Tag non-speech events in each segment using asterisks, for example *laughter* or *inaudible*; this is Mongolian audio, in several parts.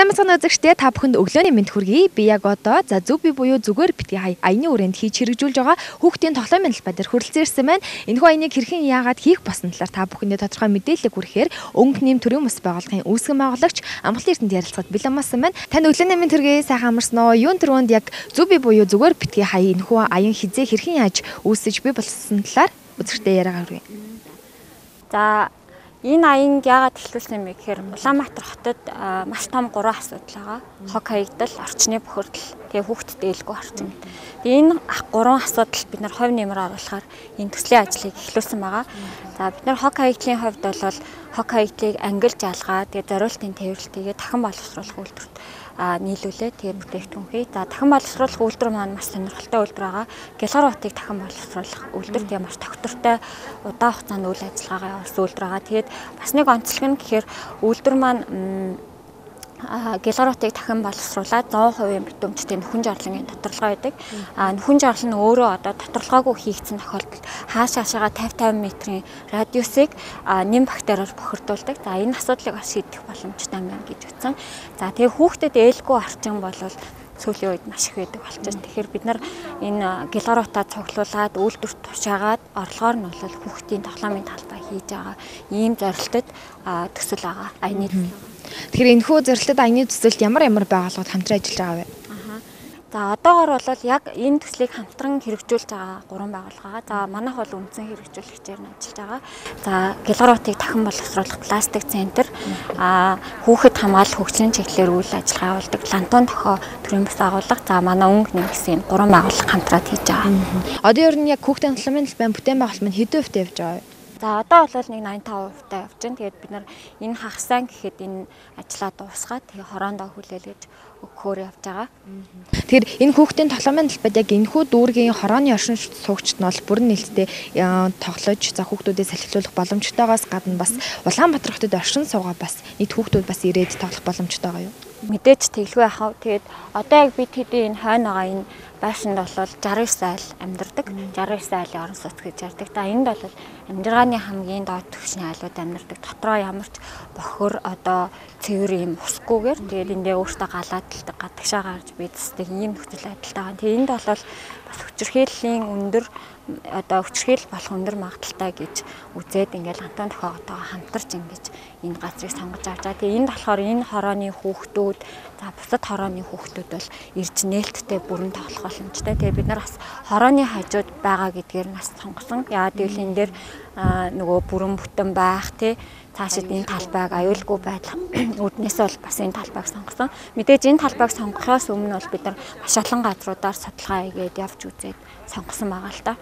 Сайн мэцхан үзэгчдээ та бүхэнд өглөөний мэд хүргэе. Би яг одоо за зөв би буюу зүгээр битгий хай аяны үрээнд хийж хэрэгжүүлж байгаа хүүхдийн тоглоомын талбай дээр хүрэлцэн ирсэн байна. Энэхүү аяныг хэрхэн яагаад хийх болсон талаар та бүхэндээ тодорхой мэдээлэл хүргэхээр өнгө нэм төрийн бас байгууллагын үүсгэн байгуулагч амгалан эрдэнэт ярилцахад бэлэн болсон байна. Танд өглөөний мэд хүргэе. Сайхан амарсан уу? Юун төрөнд яг зөв би буюу зүгээр битгий хай энэхүү аян хизээ хэрхэн яаж үүсэж би болсон талаар үзэгчдээ яриагаа хүргэе. За Энэ аянг яагаад эхлүүлсэн юм бэ гэхээр Улаанбаатар хотод маш том гурван асуудал байгаа. Хог хаягдал, орчны бохирдол, тэгээ хүүхдэд ээлгүй орчин. Тэгээ энэ гурван асуудал бид нар хувь нэмэр оруулахаар энэ төслийн ажлыг эхлүүлсэн байгаа. За бид нар хог хаягдлын хувьд бол хог хаягдлыг ангилж алгаад тэгээ зориултын тээвэрлэлтийгээ дахин боловсруулах үйлдвэрт нийлүүлээ. Тэгээ бүтээгдэхүүн хий. За дахин боловсруулах үйлдвэр маань маш сонирхолтой үйлдвэр байгаа. Гэлгарутыг дахин боловсруулах үйлдвэр тэгээ маш тогтвортой удаан хугацаанд үйл ажиллагаагаа явуулсан үйлдвэр байгаа. Тэгээд бас нэг онцлог нь гэхээр үйлдвэр маань гэлгарутыг дахин боловсруулад 100% битүүмжтэй нөхөн жарлангийн тодорхой байдаг. А нөхөн жарлал нь өөрөө одоо тодорхойгүй хийгдсэн тохиолдолд хааш хаашаага 50 50 метрийн радиусыг нэм бактериар бохирдуулдаг. За энэ асуудлыг бас шийдэх боломжтой байна гэж утсан. За тэгээ хүүхдэд ээлгүй орчин бол сүүлийн үед маш их байдаг болчихсон. Тэгэхээр бид нар энэ гэлгарутаа цуглуулад үйлдвэрт тушаагаад орлогоор нь бол хүүхдийн тоглоомын талбай хийж байгаа. Ийм зорилтод төсөл байгаа. Аяны Тэгэхээр энэхүү зорилтод аяны төсөлд ямар ямар байгууллагууд хамтран ажиллаж байгаа вэ? За одоогор бол яг энэ төслийг хамтран хэрэгжүүлж байгаа гурван байгууллага. За манайх бол үндсэн хэрэгжүүлэгчээр нь ажиллаж байгаа. За гэлгарутыг дахин боловсруулах пластик центр, а хүүхэд хамгаалах хөгжлийн чиглэлээр үйл ажиллагаа явуулдаг Лантон тохио төрийн бас агуулга. За манай өнгө нэг гэсэн гурван байгууллага хамтраад хийж байгаа. Одоо ер нь яг хүүхдийн талбарын талбай бүтээн байгуулалт маань хэдэн хувьтай явж байгаа вэ? За одоо бол нэг 85% та явж байна. Тэгээд бид нар энэ хагасаа гэхэд энэ ажлаа дуусгаад тэгээ хороондоо хүлээлгэж өгөхөөр явж байгаа. Тэгэхээр энэ хүүхдийн тоглоомын талбайд яг энэхүү дүүргийн хорооны оршин суугчд нь бол бүрэн нээлттэй тоглож за хүүхдүүдэд салхилуулах боломжтойгоос гадна бас Улаанбаатар хотод оршин суугаа бас нийт хүүхдүүд бас ирээд тоглох боломжтой байгаа юу? Мэдээж тэглгүй яхав. Тэгээд одоо яг бид хэдийн энэ хойно байгаа энэ байшинд бол 69 айл амьдардаг. 69 айлын орон сууц гэж ярьдаг. За энд бол амьдаргааны хамгийн доод түвшний айлууд амьдардаг. Дотроо ямар ч бохор одоо цэвэр юм усгүйгээр тэгээд эндээ өөртөө галаад талдаг гадагшаа гарч бидсдэг ийм нөхцөл байдалтай байгаа. Тэгээд энд бол бас хүчирхийллийн өндөр одоо өчрхийл болох өндөр магадaltaй гэж үзээд ингээл Антон тохиогоотойгоо хамтарч ингэж энэ газрыг сонгож авч байгаа. Тэгээ энд болохоор энэ хорооны хүүхдүүд за бусад хорооны хүүхдүүд бол ирж нээлттэй бүрэн тоглох боломжтой. Тэгээ бид нар бас хорооны хажууд байгаа гэдгээр нас сонгосон. Яагаад гэвэл энэ дээр нөгөө бүрэн бүтэн байх тий цаашид энэ талбайг аюулгүй байдал *clears throat* үүднээс бол бас энэ талбайг сонгосон. Мэдээж энэ талбайг сонгохоос өмнө бол бид нар маш олон газруудаар судалгаа хийгээд явж үзээд сонгосон байгаа л та.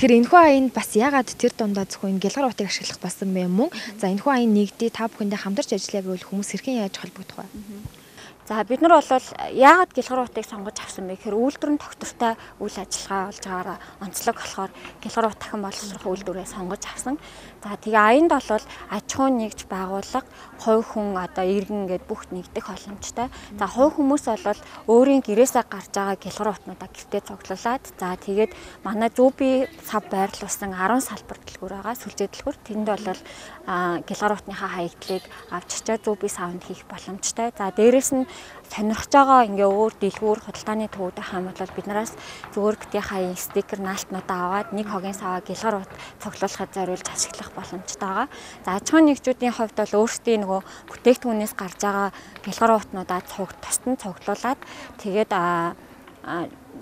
Тэгэхээр энэхүү аянд бас ягаад тэр дундаа зөвхөн гэлгар утыг ашиглах басан бэ мөн? За энэхүү аян нэгдээ та бүхэндээ хамтарч ажиллая гэвэл хүмүүс хэрхэн яаж холбогдох вэ? За бид нар бол яагаад гэлгаруудыг сонгож авсан бэ гэхээр үйлдвэр нь тогтвортой үйл ажиллагаа болж байгаараа онцлог болохоор гэлгарууд дахин боловсрох үйлдвэрээ сонгож авсан. За тэгээ аянд бол аж ахуй нэгж байгууллага, хувь хүн одоо иргэн гээд бүгд нэгдэх боломжтой. За хувь хүмүүс бол өөрийн гэрээсээ гарч байгаа гэлгарууднуудаа гэртээ цуглуулад за тэгээд манай зүүби сав байрлуулсан 10 салбар дэлгүүр байгаа. Сүлжээ дэлгүүр тэнд бол гэлгаруудныхаа хаягдлыг авч чичээ зүүби савнд хийх боломжтой. За дээрэс нь сонирхож байгаа ингээ өөр дэлгүүр худалдааны төвүүд хаан бол биднээс зүгээр битгий хаян стикер наалтнуудаа аваад нэг хогийн саваа гэлгар ут цуглуулахад зориулж ашиглах боломжтой байгаа. За аж ахуйн нэгжүүдийн хувьд бол өөрсдийн нөгөө бүтээгдэхүүнээс гарч байгаа гэлгар утнуудаа цуг тусдан цуглуулад тэгээд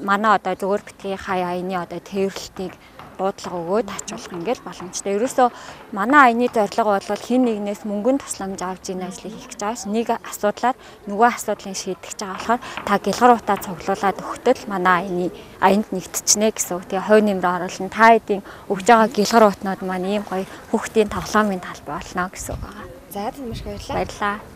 манай одоо зүгээр битгий хаяа аяны одоо тээвэрлэлтийг дуудлага өгөөд ачуулах ингээл боломжтой. Ерөөсөө манай аяны зорилго бол хин нэгнээс мөнгөнд тусламж авч энэ ажлыг хийх гэж байгаас нэг асуудлаар нөгөө асуудлыг шийдэж байгаа болохоор та гэлгаруудаа цуглуулад өгтөл манай аяны аянд нэгтчихнэ гэсэн үг. Тэгээ хой нэмрээ оруулна. Та хэдийн өгж байгаа гэлгаруутнууд маань ийм гоё хүүхдийн тоглоомын талбай болно гэсэн үг байгаа. За маш баярлалаа. Баярлалаа.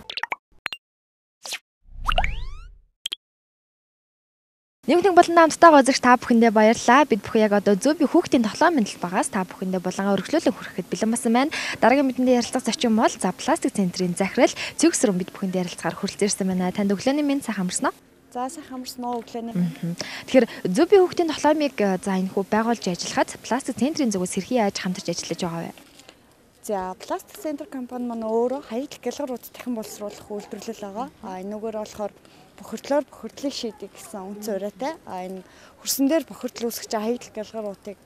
Нэмтэн болон хамтдаа гозогч та бүхэндээ баярлалаа. Бид бүхэн яг одоо зөв би хүүхдийн тоглоом мэдлэлбагаас та бүхэндээ булангаа өргөжлүүлэн хүрэхэд бэлэн басан байна. Дараагийн мэдэндээ ярилцах зочин бол за пластик центрийн захирал Цэгсрэн бид бүхэнд ярилцахаар хүрэлцээрсэн байна. Танд өглөөний мэнд сайхан амарсан уу? За сайхан амарсан уу өглөөний. Тэгэхээр зөв би хүүхдийн тоглоомыг за энэ хүү байгуулж ажиллахад пластик центрийн зүгээс хэрхэн яаж хамтарч ажиллаж байгаа вэ? За пластик центр компани маань өөрөө хаягдл гэлгарууд дахин боловсруулах үйлдвэрлэл байгаа. А энэгээр болохоор бохирдлоор бохирдлыг шийдэг гэсэн үн цоройтой. А энэ хөрсөн дээр бохирдол үүсгэж хаягдл гэлгаруудыг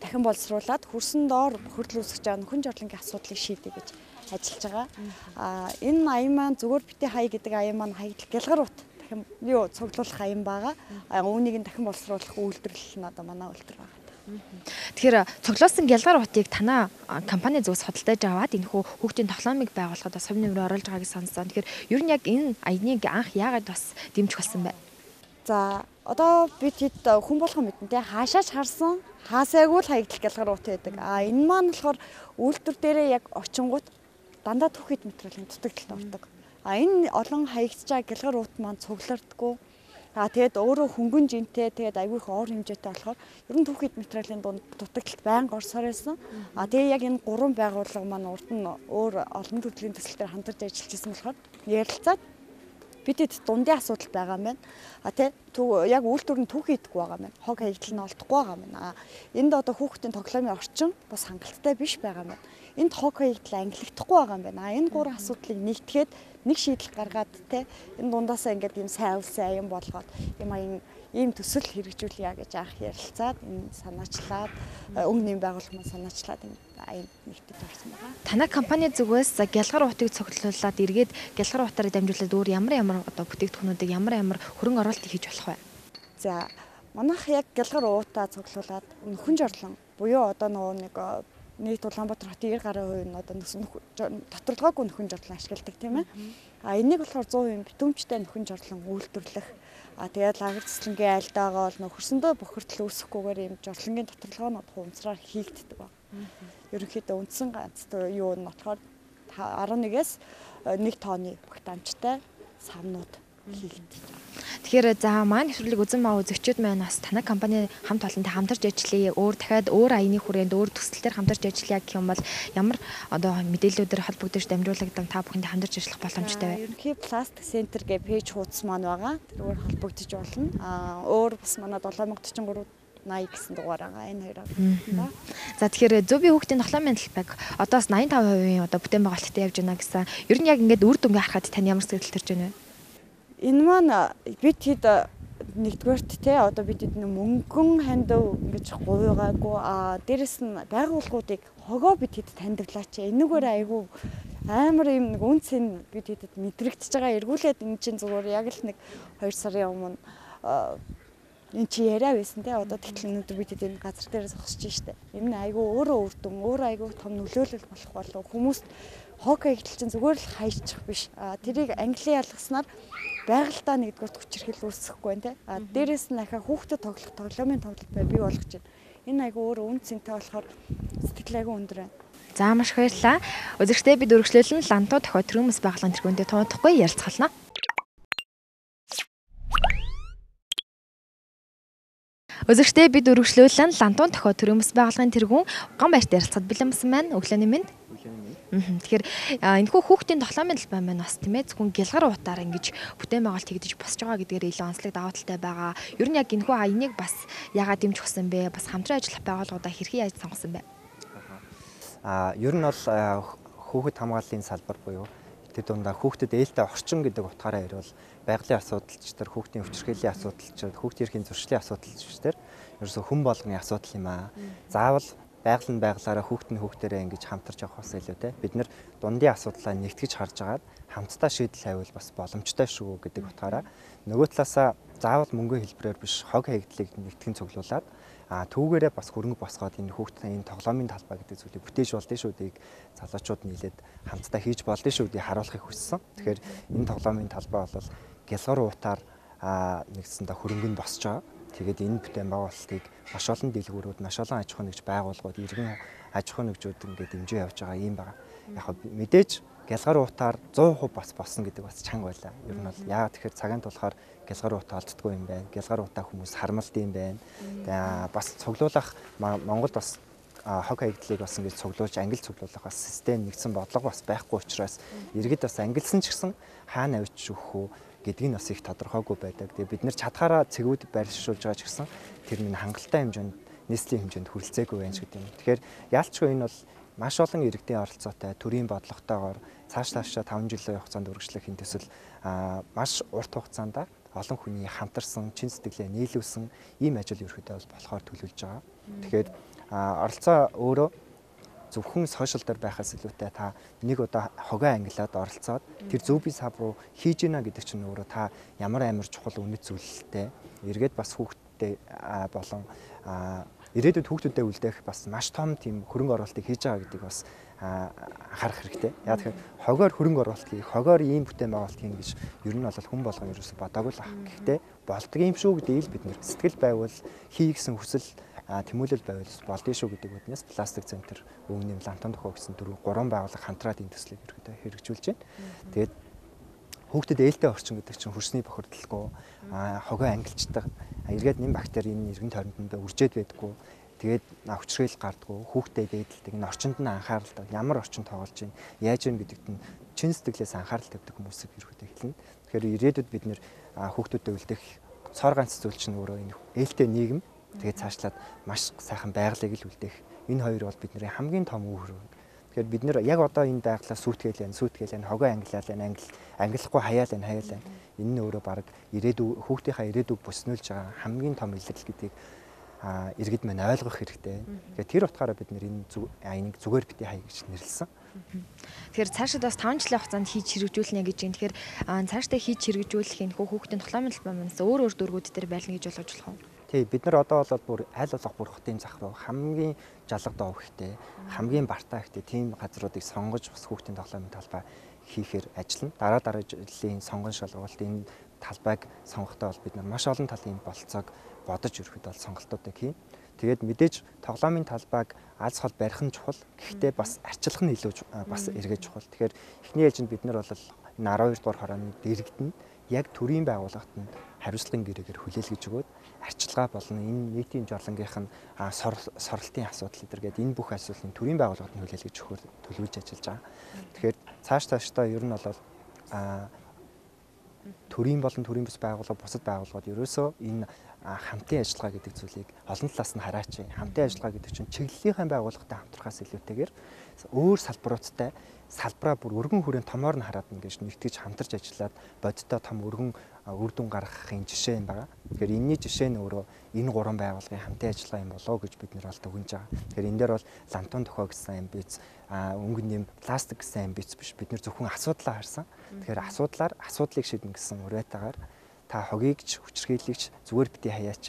дахин боловсруулад хөрсөн доор бохирдол үүсгэж байгаа нөхөн жорлонгийн асуудлыг шийдэг гэж ажиллаж байгаа. А энэ аян маань зүгээр бити хай гэдэг аян маань хаягдл гэлгарууд дахин юу цуглуулах аян байгаа. А үүнийг нь дахин боловсруулах үйлдвэрлэл нь одоо манай үйлдвэр байгаа. Тэгэхээр цоглоосон гялгар утыг танаа компани зүгээс хөдөлтөж аваад энэ хүү хүүхдийн тоглоомыг байгуулахад бас хувь нэмрээ оруулж байгааг сонссон. Тэгэхээр ер нь яг энэ аяныг анх яагаад бас дэмжих болсон бэ? За одоо бид хэд хүн болгоо мэднэ те хаашаач харсан хаасайгүй л хаягдл гялгар ут байдаг. А энэ маань болохоор үйлдвэр дээрээ яг очингууд дандаа түүхийд материалын дутагдaltaд ордог. А энэ олон хаягдж байгаа гялгар ут маань цуглардггүй А тэгээд өөрөө хөнгөн жинтэй тэгээд айгүй их ор хэмжээтэй болохоор ер нь түүхийд материалын дунд дутагдлалт байнга орсоор байсан. А тэгээд яг энэ гурван байгууллага маань урд нь өөр олон төрлийн төсөлтөөр хамтарч ажиллаж исэн болохоор ярилцаад бидэд дундын асуудал байгаа юм байна. А тий яг үйлдвэр нь түүхий идэхгүй байгаа юм. Хог хаягдл нь олдохгүй байгаа юм. Энд одоо хүүхдийн тоглоомын орчин бас хангалттай биш байгаа юм. Энд хог хаягдл ангилагдахгүй байгаа юм байна. Энэ гурван асуудлыг нэгтгэхэд нэг шийдэл гаргаад те энэ дундаасаа ингээд юм сайн улсын аян болгоод юм аян ийм төсөл хэрэгжүүлье гэж анх ярилцаад санаачлаад өмнө нь байгуулах маань санаачлаад аян нэгтгэж орсон байгаа. Танай компани зүгээс гялгар утыг цогцлуулаад эргээд гялгар утаараа дамжуулаад өөр ямар ямар одоо бүтээгдэхүүнүүдийг ямар ямар хөрөнгө оруулалт хийж болох вэ? За манайх яг гялгар уутаа цогцлуулаад нөхөн жорлон буюу одоо нөгөө нэг нийт Улаанбаатар хотын 90 гаруй хувь нь одоо доторлогоогүй нөхөн жорлон ашигладаг тийм ээ. А энийг болохоор 100% битүүмжтэй нөхөн жорлон үйлдвэрлэх А тэгээд лагер цэцлэнгийн айлдаагаа бол нөхөрсөндөө бохирдол үүсэхгүйгээр юм жорлонгийн доторлогоонууд хувцраар хийгддэг ба. Ерөнхийдөө үндсэн ганц юу нь болохоор 11-ээс 1 тонны багт амжтай савнууд хийгдэж байгаа. Тэгэхээр за маань нэвтрүүлэг үзэн маа үзэгчид маань бас танай компани хамт олонтой хамтарч ажиллая. Өөр дахиад өөр аяны хүрээнд өөр төсөл төр хамтарч ажиллая гэх юм бол ямар одоо мэдээллүүдээр холбогдож дамжуулагдсан та бүхэнд хамтарч ажиллах боломжтой вэ? Ерөнхий пластик центр гэ пэйж хуудас маань байгаа. Тэргээр холбогдож болно. Аа өөр бас манай 743 80 гэсэн дугаар байгаа энэ хоёроо. За тэгэхээр зөв би хүүхдийн тоглоомын талбайг одоос 85% одоо бүтээн байгуулалттай явж байна гэсэн. Ер нь яг ингээд үр дүнгээ харахад тань ямар сэтгэл төрж байна вэ? Энэ маань бид хэд нэгдүгээрт те одоо бид эдний мөнгөн хандив ингэж гуйгаагүй а дээрэс нь байгууллагуудыг хогоо бид хэд таньдаглаач энэгээр айгүй амар юм нэг үнц нь бид хэдэд мэдрэгдэж байгаа эргүүлээд энэ чинь зүгээр яг л нэг 2 сарын өмнө эн чи яриа байсан те одоо тэгтэл өнөөдөр бид энэ газар дээр зогсож штэ. Энэ айгүй өөрөө үрдэн өөрөө айгүй том нөлөөлөл болох болов хүмүүст хоккей гэтэл чинь зүгээр л хайчих биш. Тэрийг англи ялгаснаар байгальтаа нэгдүгээр хүчирхэл үүсэхгүй байна те. А дээрэс нь ахаа хүүхдэд тоглох тоглоомын тоглолт бай бий болгож байна. Энэ айгу өөр үн цэнтэй болохоор сэтгэл айгу өндөр байна. За маш баярлалаа. Үзэгчдээ бид өргөжлөлн лантуу тохио төрөмс баглан тэргүүндээ туудахгүй ярилцгална. Үзэгчдээ бид өргөжлөлн лантуун тохио төрөмс баглан тэргүүн ган байрт ярилцахад бэлэнсэн байна. Өглөөний минь Тэгэхээр энэхүү хүүхдийн тоглоомын талбай маань бас тийм ээ зөвхөн гялгар утаар ингэж бүтээн байгуулалт хийгдэж босч байгаа гэдгээр илүү онцлог даваа талтай байгаа. Ер нь яг энэхүү аяныг бас яагаад дэмжих гэсэн бэ? Бас хамтран ажиллах байгууллагуудаа хэрхэн яаж сонгосон бэ? Аа ер нь бол хүүхэд хамгааллын салбар буюу тэд дундаа хүүхдэд ээлтэй орчин гэдэг утгаараа ирвэл байгалийн асуудалч төр хүүхдийн өвчрхээлийн асуудалч хүүхдийн эрхийн зуршлын асуудалч төр ерөөсө хүн болгоны асуудал юм аа. Заавал байгаль нь байглаараа хүүхэд нь хүүхдэрээ ингэж хамтарч явах бас илүү те бид нар дундын асуудлаа нэгтгэж харж агаад хамтдаа шийдэл хайвал бас боломжтой шүү гэдэг утгаараа нөгөө талаасаа заавал мөнгө хэлбэрээр биш хог хаягдлыг нэгтгэн цуглуулад а түүгээрээ бас хөрөнгө босгоод энэ хүүхдийн энэ тоглоомын талбай гэдэг зүйлийг бүтээж болдсон шүү дийг залуучууд нийлээд хамтдаа хийж болдсон шүү дийг харуулахыг хүссэн. Тэгэхээр энэ тоглоомын талбай бол гялгар уутаар нэгдсэндээ хөрөнгө нь босч байгаа Тэгээд энэ бүтээн байгуулалтыг маш олон дэлгүүрүүд, маш олон аж ахуй нэгж байгууллагууд, иргэн аж ахуй нэгжүүд ингээд дэмжиж явж байгаа юм байна. Яг мэдээж гялгар уутаар 100% бас болсон гэдэг бас чанга байлаа. Ер нь бол яагаад тэгэхээр цагаан тулахаар гялгар уутаа олддгүй юм байна. Гялгар уутаа хүмүүс хармалд юм байна. Тэгээ бас цуглуулах Монголд бас хог хаягдлыг бас ингэж цуглуулж англи цуглуулах бас систем нэгдсэн бодлого бас байхгүй учраас иргэд бас ангилсан ч гэсэн хаана авч өгөх үү гэдг нь бас их тодорхойгүй байдаг. Тэгээ бид нэр чадхаараа цэгүүд байршуулж байгаа ч гэсэн тэр минь хангалттай хэмжээнд нийслэлийн хэмжээнд хүрэлцээгүй байна ч гэдэг юм. Тэгэхээр яалчгүй энэ бол маш олон иргэдийн оролцоотой төрийн бодлоготойгоор цааш цаашаа 5 жилийн хугацаанд үргэлжлэхийн төсөл маш урт хугацаанд олон хүний хамтарсан, чин сэтгэлээ нийлүүлсэн ийм ажил ерөөхдөө бол болохоор төлөвлөж байгаа. Тэгэхээр оролцоо өөрөө зөвхөн сошиал дээр байхаас илүүтэй та нэг удаа хогоо ангилаад оролцоод тэр зөв бие сав руу хийж гинэ гэдэг чинь өөрөө та ямар амар чухал үнэт зүйлтэй эргээд бас хүүхдтэй болон ирээдүйд хүүхдүүдэд үлдээх бас маш том тийм хөрөнгө оруулалтыг хийж байгаа гэдэг бас анхаарах хэрэгтэй. Яг тэгэхээр хогоор хөрөнгө оруулалт хийх, хогоор ийм бүтээн байгуулалт хийн гэж ер нь бол хүн болгон ерөөсө бодоагүй л ах. Гэхдээ болдго юм шүү гэдгийг л бид нэр сэтгэл байвал хий гэсэн хүсэл тэмүүлэл байвал болдгоо шүү гэдэг үднээс пластик центр өвгний лантон төхөө гэсэн дөрөв гурван байгууллага хамтраад энэ төслийг ерөөдөө хэрэгжүүлж байна. Тэгээд хүүхдэд ээлтэй орчин гэдэг чинь хөрсний бохирдолгүй хогоо ангилчдаг эргээд нэм бактери энэ эргэн тойронд үржээд байдаггүй тэгээд хүчрэл гардггүй хүүхдээ дээдэлдэг энэ орчинд нь анхааралтай ямар орчин тоглож байна яаж юм гэдэгт нь чин сэтгэлээс анхаарал тавьдаг хүмүүсийг ерөөдөө хэлнэ тэгэхээр ирээдүйд бид нэр хүүхдүүдэд үлдэх цоор ганц зүйл чинь өөрөө энэ ээлтэй нийгэм тэгээд цаашлаад маш сайхан байгалыг л үлдээх энэ хоёр бол бидний хамгийн том үүрэг Тэгэхээр бид нэр яг одоо энэ байглаа сүйтгэл байна, сүйтгэл байна, хогоо ангилал байна, англи ангилахгүй хаяал байна, хаяал байна. Энэ нь өөрөө баг ирээдүй хүүхдийнхаа ирээдүйг бүснүүлж байгаа хамгийн том илэрэл гэдгийг а иргэд мань ойлгох хэрэгтэй. Тэгэхээр тэр утгаараа бид нэр энэ энийг зүгээр бити хай гэж нэрлсэн. Тэгэхээр цаашид бас 5 жилийн хугацаанд хийж хэрэгжүүлнэ гэж юм. Тэгэхээр цаашдаа хийж хэрэгжүүлэх энэ хүүхдийн тоглоомын талбай манаас өөр өөр дөрвүүд дээр байлна гэж болгож болох уу? Тий бид нар одоо бол бүр айл болох бүрхтийн зах руу хамгийн жалга доо ихтэй хамгийн бартаа ихтэй тийм газруудыг сонгож бас хүүхдийн тоглоомын талбай хийхээр ажиллана. Дараа дараа жилийн сонгон шалгуулт энэ талбайг сонгохдоо бол бид нар маш олон талын болцоог бодож өрөхөд бол сонголтуудыг хийн. Тэгээд мэдээж тоглоомын талбайг аз хол барих нь чухал. Гэхдээ бас арчлах нь илүү бас эргэж чухал. Тэгэхээр эхний ээлжинд бид нар бол 12 дугаар хорооны дэрэгдэн яг төрийн байгууллагт нь хариуцлагын гэрээгээр хүлээлгэж өгөөд арчилгаа болон энэ нийтийн жорлонгийнх нь сорилтын асуудал гэдэргээд энэ бүх асуудлыг төрийн байгууллагад нь хүлээлгэж өгөхөөр төлөвлөж ажиллаж байгаа. Тэгэхээр цааш цаашдаа ер нь бол төрийн болон төрийн бус байгууллага бусад байгууллагууд ерөөсөө энэ хамтын ажиллагаа гэдэг зүйлийг олон талаас нь хараач. Хамтын ажиллагаа гэдэг чинь чиглэлийнхаа байгууллагатай хамтрахаас илүүтэйгээр өөр салбаруудтай салбараа бүр өргөн хүрээнд томоор нь хараад ингэж нэгтгэж хамтарч ажиллаад бодиттой том өргөн үр дүн гаргахын жишээ юм байна. Тэгэхээр энэний жишээ нь өөрөө энэ гурван байгууллагын хамтын ажиллагаа юм болоо гэж бид нэр бол дүгнэж байгаа. Тэгэхээр энэ дээр бол лантон тохоо гэсэн амбиц, өнгөн нэм пластик гэсэн амбиц биш. Бид нэр зөвхөн асуудлаа харсан. Тэгэхээр асуудлаар асуудлыг шийднэ гэсэн уриатаагаар та хогийг ч хүчрхийлэгч зүгээр бити хаяач.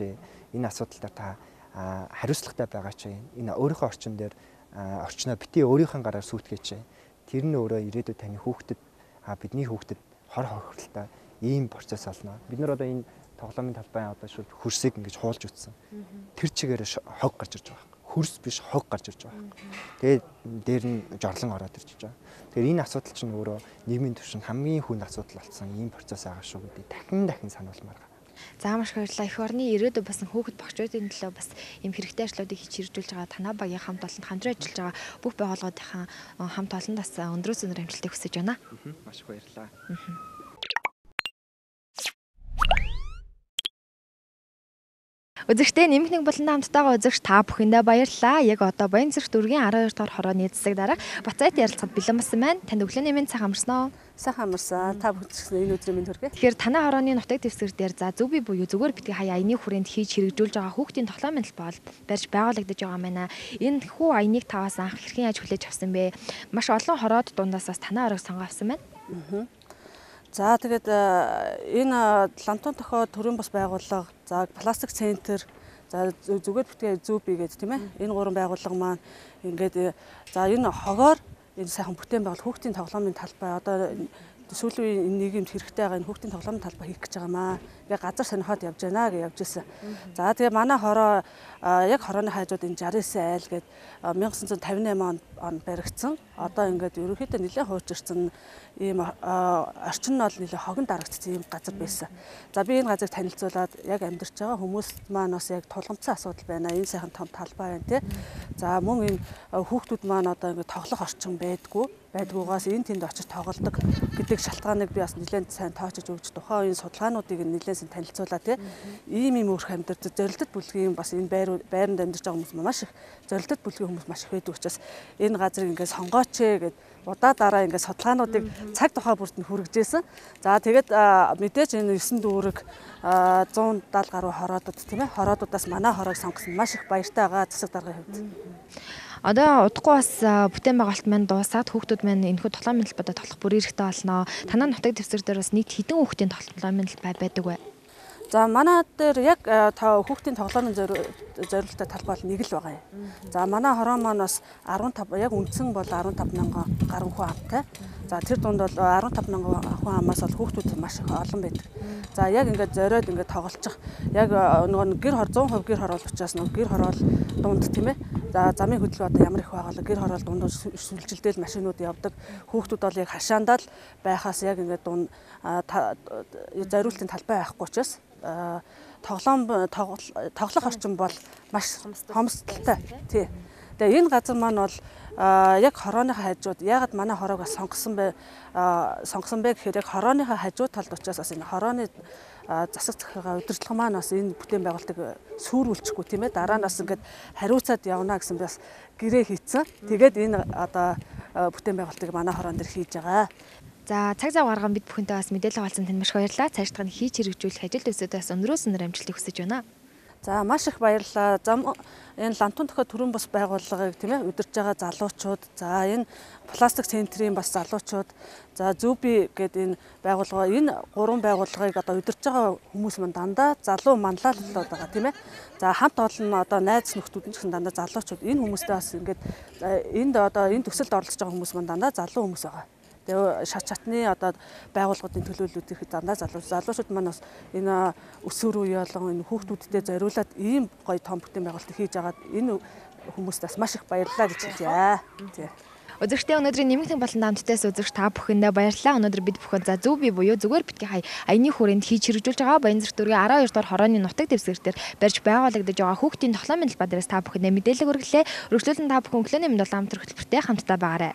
Энэ асуудалтаар та хариуцлагатай байгаа ч энэ өөрийнхөө орчин дээр орчноо бити өөрийнхөө гараар сүйтгэж тэр нь өөрөө ирээдүйд таны хүүхдэд бидний хүүхдэд хор хохиролтой ийм процесс олно. Бид нар одоо энэ тоглоомын талбайн одоо шууд хөрсийг ингэж хуулж үтсэн. Тэр чигээр хог гарч ирж байгаа. Хөрс биш хог гарч ирж байгаа. Тэгээд дээр нь жорлон ороод ирж байгаа. Тэгэхээр энэ асуудал чинь өөрөө нийгмийн түвшинд хамгийн хүнд асуудал болсон ийм процесс байгаа шүү гэдэг дахин дахин сануулмаар байна. За маш баярлалаа. Эх орны ирээдүйд басан хүүхэд багчуудын төлөө бас ийм хэрэгтэй ажлуудыг хийж хэрэгжүүлж байгаа танаа багийн хамт олонд хамтран ажиллаж байгаа бүх байгууллагуудынхаа хамт олондоос өндрөөс өндөр амжилтыг хүсэж байна. Маш их баярлалаа. Үзэгчдээ нэмэх нэг болондоо хамттайгаа үзэгч та бүхэндээ баярлалаа. Яг одоо Баянзэрх дүүргийн 12 дугаар хорооны эцэг дарга Бацайт ярилцахад бэлэн болсон байна. Танд өглөөний мэнд сайхан амарсан уу? Сайхан амарсан. Та бүхэн энэ өдрийн мэнд хүргэе. Тэгэхээр танай хорооны нутаг дэвсгэр дээр за зөв бий буюу зүгээр битгий хаяа аяны хүрээнд хийж хэрэгжүүлж байгаа хүүхдийн тоглоомын талбай барьж байгуулагдаж байгаа маа. Энэ хүү аяныг таваас анх хэрхэн яаж хүлээж авсан бэ? Маш олон хороод дундаас бас танай орог сонгоо авсан байна. Аа. За тэгээд энэ лантон тохоо төрийн бас байгууллага за пластик центр за зүгээр бүтгээ зүү бигээд тийм ээ. Энэ гурван байгууллага маань ингээд за энэ хогоор энэ сайхан бүтээн байгуул хүүхдийн тоглоомын талбай одоо сүүлийн нийгэмд хэрэгтэй байгаа энэ хүүхдийн тоглоомын талбай хийх гэж байгаа Тэгээ газар сонирхоод явж байна гэж явж исэн. За тэгээ манай хороо яг хорооны хайжууд энэ 69 айл гээд 1958 онд баригдсан. Одоо ингээд ерөнхийдөө нэлээд хуучирсан ийм орчин нь бол нэлээд хогон дарагдсан ийм газар байсан. За би энэ газарыг танилцуулаад яг амьдарч байгаа хүмүүс маань бас яг тулгамдсан асуудал байна. Энэ сайхан том талбай байна тий. За мөн энэ хүүхдүүд маань одоо ингээд тоглох орчин байдгүй байдгүйгаас энэ тэнд очиж тоглодог гэдэг шалтгааныг би бас нэлээд сайн тоочж өгч тухайн үеийн судалгаануудыг нэлээд сайн танилцуулаа тий. Ийм ийм өөрх амьдарч зорилтод бүлгийн бас энэ байр байранд амьдарч байгаа хүмүүс маш их зорилтод бүлгийн хүмүүс маш их байдаг учраас энэ газрыг ингээд сонгооч гэд удаа дараа ингээд судалгаануудыг цаг тухай бүрт нь хүргэжсэн. За тэгээд мэдээж энэ 9 дүүрэг 170 гаруй хороодод тийм ээ хороодуудаас манай хороог сонгосон маш их баяртай байгаа засаг даргын хувьд. Одоо удахгүй бас бүтээн байгуулалт маань дуусаад хүүхдүүд маань энэхүү тоглоомын талбайд тоглох бүр эрэхтэй болно. Танаа нутаг дэвсгэр дээр бас нийт хэдэн хүүхдийн тоглоомын талбай байдаг вэ? За манай дээр яг хүүхдийн тоглоомын зориулалттай талбай бол нэг л байгаа юм. За манай хороо маань бас 15 яг үндсэн бол 15 мянган гаруй хүн амтай. За тэр дунд бол 15 мянган хүн амаас бол хүүхдүүд маш их олон байдаг. За яг ингээд зориод ингээд тоглолцох яг нөгөө гэр хор 100% гэр хор бол учраас нөгөө гэр хороол дунд тийм ээ. За замын хөдөлгөөн одоо ямар их байгаа л гэр хороол дунд сүлжилдээл машинууд явдаг. Хүүхдүүд бол яг хашаандаа л байхаас яг ингээд дунд зориултын талбай байхгүй учраас тоглоом тоглох орчин бол маш хомсдолтой. Тий. Тэгээ энэ газар маань бол яг хорооныхаа хажууд ягаад манай хороог сонгосон бэ сонгосон бэ гэхээр яг хорооныхаа хажууд талд учраас бас энэ хорооны засаг захиргаа удирдлага маань бас энэ бүтээн байгуулалтыг сүрүүлчихгүй тийм ээ дараа нь бас ингээд хариуцаад явна гэсэн бас гэрээ хийцэн. Тэгээд энэ одоо бүтээн байгуулалтыг манай хороон дээр хийж байгаа. За цаг зав гарган бид бүхэнтэй бас мэдээлэл хаваалцсан танд маш баярлалаа. Цаашдаа нь хийж хэрэгжүүлэх ажил төсөөдөөс өнөрөөс өнөр амжилтыг хүсэж байна. За маш их баярлалаа. Зам энэ лантун төхөө төрөн бус байгууллагыг тийм ээ удирж байгаа залуучууд, за энэ пластик центрийн бас залуучууд, за зүби гэдэг энэ байгууллага энэ гурван байгууллагыг одоо удирж байгаа хүмүүс мань дандаа залуу манлайлалууд байгаа тийм ээ. За хамт олон одоо найз нөхдүүд нь ч гэсэн дандаа залуучууд энэ хүмүүстэй бас ингээд энд одоо энэ төсөлд оролцож байгаа хүмүүс мань дандаа залуу хүмүүс байгаа. Тэгээ шат чатны одоо байгууллагуудын төлөөллүүд их дандаа залуу залуучууд маань бас энэ өсвөр үе болон энэ хүүхдүүдтэй зориулаад ийм гоё том бүтээн байгуулалт хийж агаад энэ хүмүүст бас маш их баярлалаа гэж хэлье. Тий. Үзэгчдээ өнөөдрийн нэмэгдэн болон хамттайс үзэгч та бүхэндээ баярлалаа. Өнөөдөр бид бүхэн за зөв бий буюу зүгээр битгий хай аяны хүрээнд хийж хэрэгжүүлж байгаа Баян зэрэг дүүргийн 12 дугаар хорооны нутаг дэвсгэр дээр барьж байгуулагдаж байгаа хүүхдийн тоглоомын талбай дээрээс та бүхэндээ мэдээлэл хүргэлээ. Өргөжлүүлэн та бүхэн өглөөний мэнд улаан хамт хөтөлбөртэй хамтдаа байгаарай.